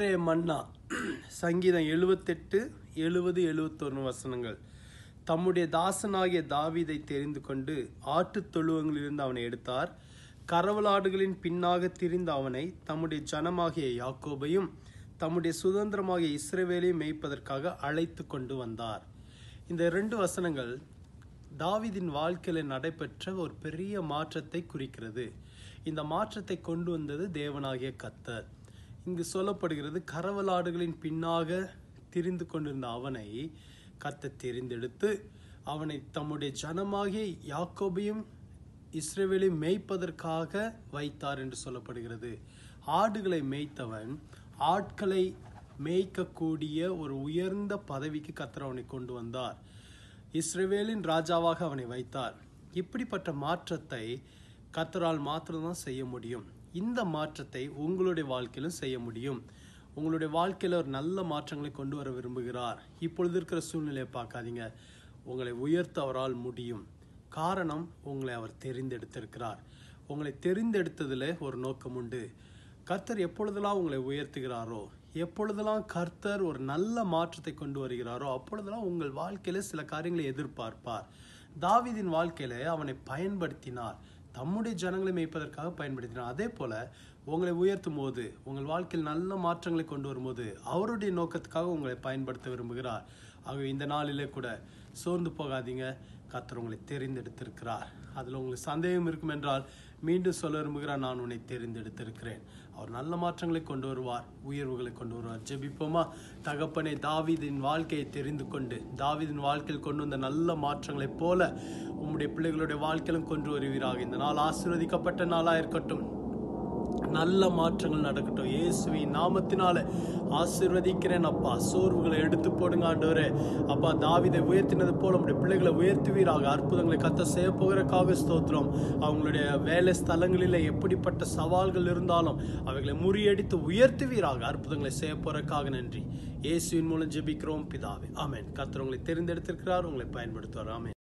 அன்றைய மன்னா சங்கீதம் எழுபத்தெட்டு எழுபது எழுபத்தொன்று வசனங்கள். தம்முடைய தாசனாகிய தாவிதை தெரிந்து கொண்டு ஆட்டுத் தொழுவங்களிலிருந்து அவனை எடுத்தார். கரவலாடுகளின் பின்னாக திரிந்த அவனை தம்முடைய ஜனமாகிய யாக்கோபையும் தம்முடைய சுதந்திரமாகிய இஸ்ரேவேலையும் மேய்ப்பதற்காக அழைத்து கொண்டு வந்தார். இந்த ரெண்டு வசனங்கள் தாவிதின் வாழ்க்கையில் நடைபெற்ற ஒரு பெரிய மாற்றத்தை குறிக்கிறது. இந்த மாற்றத்தை கொண்டு வந்தது தேவனாகிய கத்தர் இங்கு சொல்லப்படுகிறது கரவலாடுகளின் பின்னாக திரிந்து கொண்டிருந்த அவனை கத்த தெரிந்தெடுத்து அவனை தம்முடைய ஜனமாகிய யாக்கோபையும் இஸ்ரேவேலை மேய்ப்பதற்காக வைத்தார் என்று சொல்லப்படுகிறது. ஆடுகளை மேய்த்தவன் ஆட்களை மேய்க்கக்கூடிய ஒரு உயர்ந்த பதவிக்கு கத்தர் அவனை கொண்டு வந்தார். இஸ்ரேவேலின் ராஜாவாக அவனை வைத்தார். இப்படிப்பட்ட மாற்றத்தை கத்தரால் மாத்திரம்தான் செய்ய முடியும். இந்த மாற்றத்தை உங்களுடைய வாழ்க்கையிலும் செய்ய முடியும். உங்களுடைய வாழ்க்கையில் ஒரு நல்ல மாற்றங்களை கொண்டு வர விரும்புகிறார். இப்பொழுது இருக்கிற சூழ்நிலையை பார்க்காதீங்க. உங்களை உயர்த்த அவரால் முடியும். காரணம் உங்களை அவர் தெரிந்தெடுத்திருக்கிறார். உங்களை தெரிந்தெடுத்ததில் ஒரு நோக்கம் உண்டு. கர்த்தர் எப்பொழுதெல்லாம் உங்களை உயர்த்துகிறாரோ எப்பொழுதெல்லாம் கர்த்தர் ஒரு நல்ல மாற்றத்தை கொண்டு வருகிறாரோ அப்பொழுதெல்லாம் உங்கள் வாழ்க்கையில சில காரியங்களை எதிர்பார்ப்பார். தாவிதின் வாழ்க்கையில் அவனை பயன்படுத்தினார். தம்முடைய ஜனங்களை மேய்ப்பதற்காக பயன்படுத்தினார். அதே போல உங்களை உயர்த்தும் போது உங்கள் வாழ்க்கையில் நல்ல மாற்றங்களை கொண்டு வரும்போது அவருடைய நோக்கத்துக்காக உங்களை பயன்படுத்த விரும்புகிறார். ஆகவே இந்த நாளிலே கூட சோர்ந்து போகாதீங்க. கத்தர் உங்களை தெரிந்தெடுத்திருக்கிறார். அதில் உங்களுக்கு சந்தேகம் இருக்கும் என்றால் மீண்டும் சொல்ல விரும்புகிறார் நான் உன்னை தெரிந்தெடுத்திருக்கிறேன். அவர் நல்ல மாற்றங்களை கொண்டு வருவார் உயர்வுகளை கொண்டு வருவார். ஜெபிப்போமா? தகப்பனை தாவீதின் வாழ்க்கையை தெரிந்து கொண்டு தாவிதின் வாழ்க்கையில் கொண்டு வந்த நல்ல மாற்றங்களைப் போல உம்முடைய பிள்ளைகளுடைய வாழ்க்கையிலும் கொண்டு வருவீராக. இந்த நாள் ஆசீர்வதிக்கப்பட்ட நாளாக இருக்கட்டும் நல்ல மாற்றங்கள் நடக்கட்டும். இயேசுவின் நாமத்தினால ஆசிர்வதிக்கிறேன் அப்பா. சோர்வுகளை எடுத்து போடுங்க ஆண்டவரே. அப்பா தாவிதை உயர்த்தினது போல நம்முடைய பிள்ளைகளை உயர்த்துவீராக. அற்புதங்களை கத்த செய்ய போகிறக்காக ஸ்தோத்திரம். அவங்களுடைய வேலை ஸ்தலங்களில் எப்படிப்பட்ட சவால்கள் இருந்தாலும் அவைகளை முறியடித்து உயர்த்துவீராக. அற்புதங்களை செய்ய போறதுக்காக நன்றி. இயேசுவின் மூலம் ஜெபிக்கிறோம் பிதாவே. ஆமேன். கத்தர் உங்களை தெரிந்தெடுத்திருக்கிறார் உங்களை பயன்படுத்துவார். ஆமேன்.